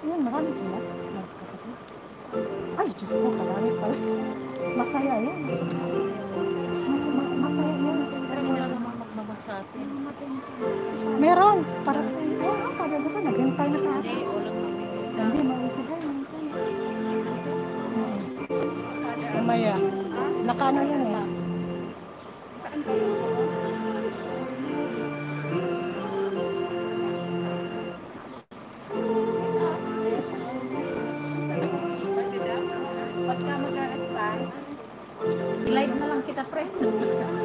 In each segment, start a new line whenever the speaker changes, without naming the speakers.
Yun, marami sila. Ay, Diyos ko, karami pala. Masaya yun. Mas, ma- masaya yun.
Pero wala namang magmamahal sa atin.
Meron. Para tayo. Oh, sabi mo sa naghintay na sa atin.
Hindi, walang
Mamaya. Nakano yan eh.
Saan kayo? Pagka mag-a-response,
I-live na lang kita, pre.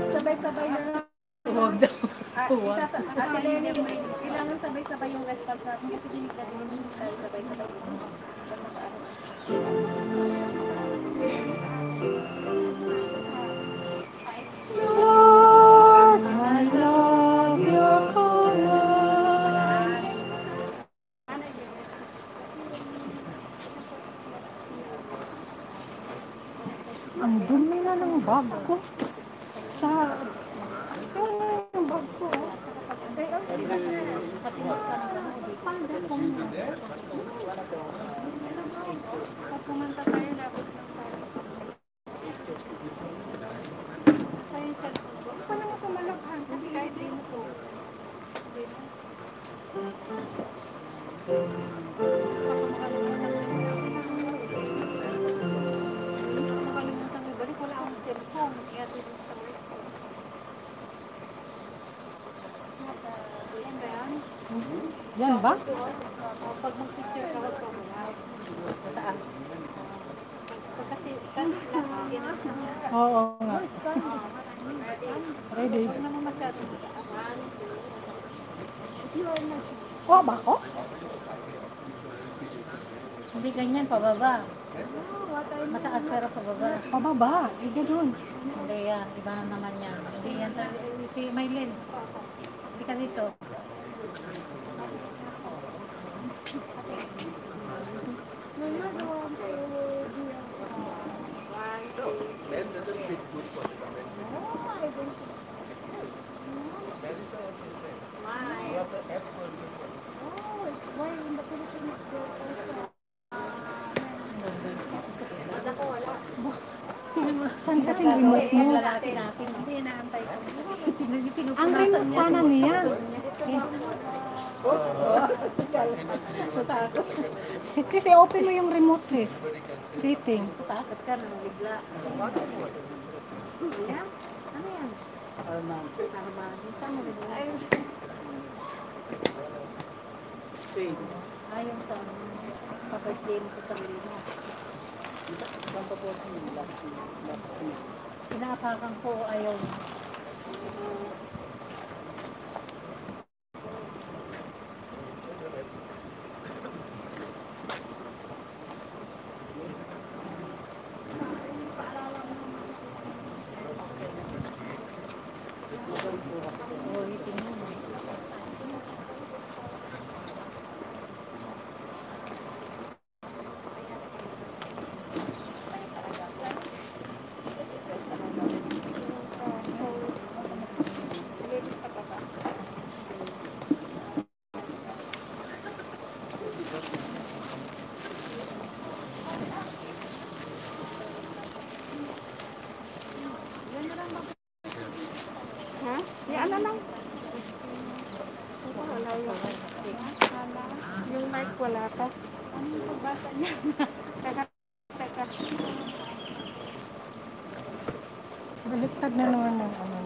sabay-sabay na lang.
Huwag daw.
Ah,
Huwag.
isa sa, Ate Lenny, kailangan sabay-sabay yung response natin kasi hindi na din tayo sabay-sabay.
Lord, I love your colors. Ang dumi na ng bag ko. Sa... Yung oh.
Pag pumunta tayo, Yan ba? Pag mag-picture ka, huwag ka. Pag kasi, kan, last again.
Oo nga. Ready?
Huwag naman masyado mataas.
Oh, ba ako?
Hindi ganyan, pababa. Mataas pero pababa.
Pababa. Eh, ganun.
Hindi yan, iba na naman yan. Hindi yan, si Maylin. Hindi ka dito.
Saan kasing remote mo?
Hindi, inaantay ko.
Ang remote sana niya. Sis, i-open mo yung remote, sis. Sitting.
Takot ka nang bigla.
Ano yan?
Arman. Arman. Saan mo?
Same.
Ayaw sa kapag-day mo sa sarili mo.
Saan pa po last week?
Pinaapakan ko, ayaw niya. Ulitin mo.
Ha? Yan na lang. Wala yung Mic wala pa. Ano yung pagbasa niya? Teka, teka.
Baliktad na naman yung ano